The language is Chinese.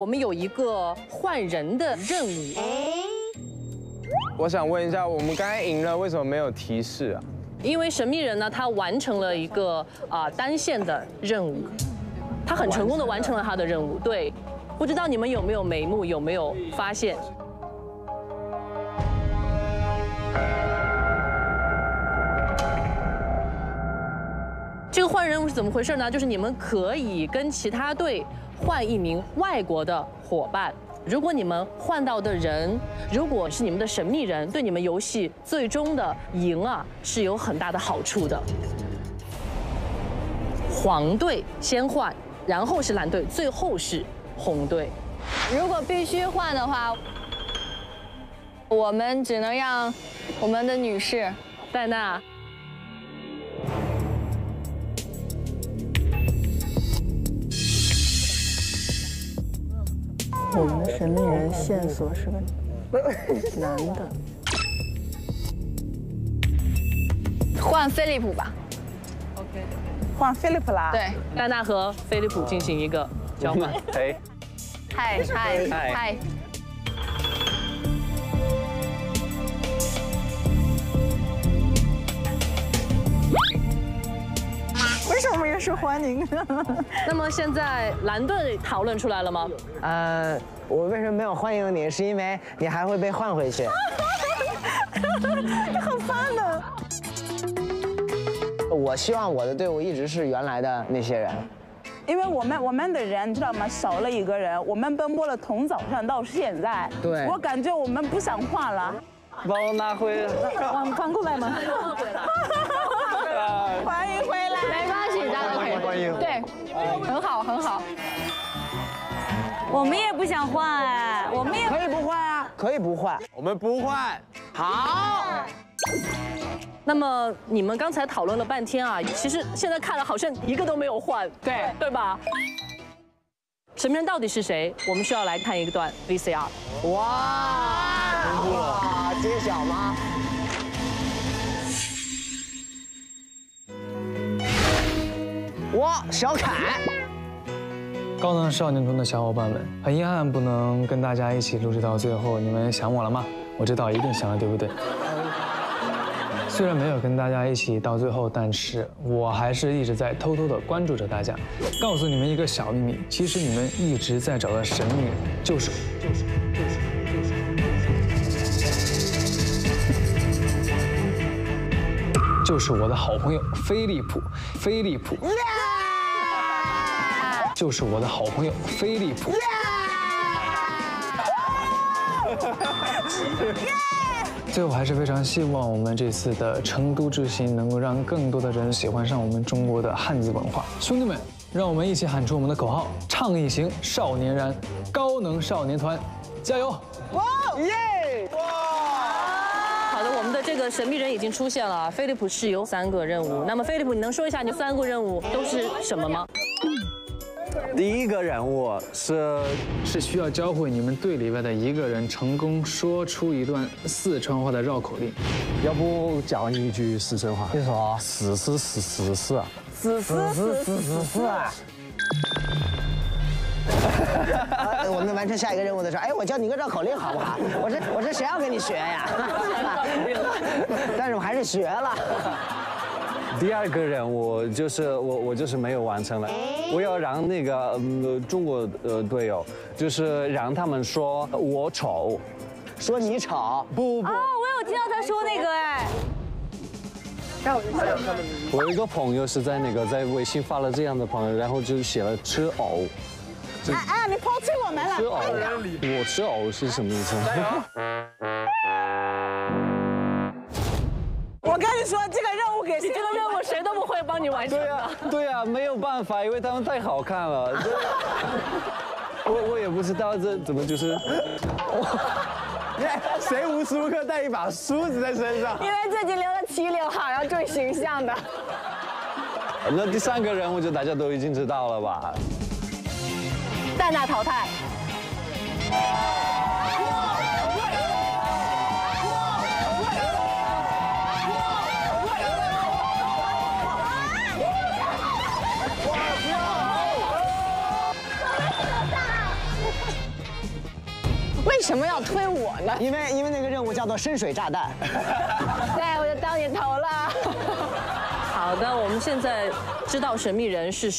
我们有一个换人的任务。我想问一下，我们刚才赢了，为什么没有提示啊？因为神秘人呢，他完成了一个啊单线的任务，他很成功的完成了他的任务。对，不知道你们有没有眉目，有没有发现？这个换任务是怎么回事呢？就是你们可以跟其他队换一名外国的伙伴。如果你们换到的人如果是你们的神秘人，对你们游戏最终的赢啊是有很大的好处的。黄队先换，然后是蓝队，最后是红队。如果必须换的话，我们只能让我们的女士戴娜。我们的神秘人线索是个男的，换飞利浦吧。OK，换飞利浦啦。对，戴娜和飞利浦进行一个交换。哎，嗨嗨嗨！是欢迎的？那么现在蓝队讨论出来了吗？呃，我为什么没有欢迎你？是因为你还会被换回去。这很烦的。我希望我的队伍一直是原来的那些人，因为我们我们的人你知道吗？少了一个人，我们奔波了从早上到现在。对，我感觉我们不想换了。把我拿回来。换换过来吗？对，很好很好。我们也不想换哎，我们也可以不换啊，可以不换，我们不换。好。那么你们刚才讨论了半天啊，其实现在看了好像一个都没有换，对对吧？神秘人到底是谁？我们需要来看一段 VCR。哇！哇！揭晓吗？我小凯。高能少年团的小伙伴们，很遗憾不能跟大家一起录制到最后，你们想我了吗？我知道一定想了，对不对？虽然没有跟大家一起到最后，但是我还是一直在偷偷的关注着大家。告诉你们一个小秘密，其实你们一直在找的神秘人就是就是就是我的好朋友飞利浦，飞利浦。就是我的好朋友飞利浦。最后还是非常希望我们这次的成都之行能够让更多的人喜欢上我们中国的汉字文化。兄弟们，让我们一起喊出我们的口号：倡议行，少年燃，高能少年团，加油！哇耶！我们的这个神秘人已经出现了。飞利浦是有三个任务，那么飞利浦，你能说一下你三个任务都是什么吗？第一个任务是是需要教会你们队里边的一个人成功说出一段四川话的绕口令，要不教你一句四川话？你说，死死死死死啊！死死死死死死啊！我们完成下一个任务的时候，哎，我教你个绕口令好不好？我说我说谁要跟你学呀？但是我还是学了。第二个任务就是我我就是没有完成了，我要让那个嗯中国呃队友，就是让他们说我丑，说你丑，不不。哦，我有听到他说那个哎。我有一个朋友是在那个在微信发了这样的朋友，然后就写了吃藕。哎哎，你抛弃我们了！吃藕，我吃藕是什么意思？我跟你说，这个任务给你这个任务谁都不会帮你完成。对呀，对呀，没有办法，因为他们太好看了。我我也不知道这怎么就是，谁无时无刻带一把梳子在身上？因为最近留了齐刘海，要注意形象的。那第三个人物就大家都已经知道了吧？戴娜淘汰。为什么要推我呢？因为因为那个任务叫做深水炸弹。对，我就当你头了。好的，我们现在知道神秘人是